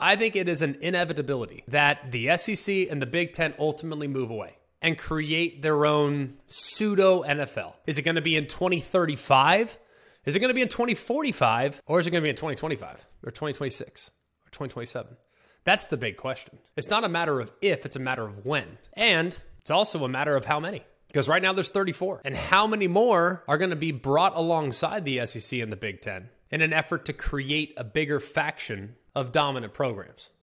I think it is an inevitability that the SEC and the Big Ten ultimately move away and create their own pseudo NFL. Is it going to be in 2035? Is it going to be in 2045? Or is it going to be in 2025 or 2026 or 2027? That's the big question. It's not a matter of if, it's a matter of when. And it's also a matter of how many. Because right now there's 34. And how many more are going to be brought alongside the SEC and the Big Ten in an effort to create a bigger faction of dominant programs?